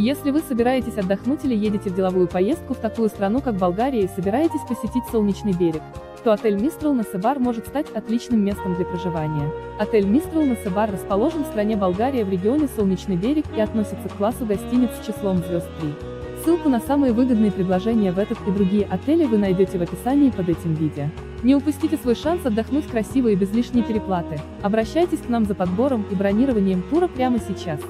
Если вы собираетесь отдохнуть или едете в деловую поездку в такую страну, как Болгария, и собираетесь посетить Солнечный берег, то отель Мистрал на Сыбар может стать отличным местом для проживания. Отель Мистрал на Сыбар расположен в стране Болгария в регионе Солнечный берег и относится к классу гостиниц с числом звезд 3. Ссылку на самые выгодные предложения в этот и другие отели вы найдете в описании под этим видео. Не упустите свой шанс отдохнуть красиво и без лишней переплаты. Обращайтесь к нам за подбором и бронированием тура прямо сейчас.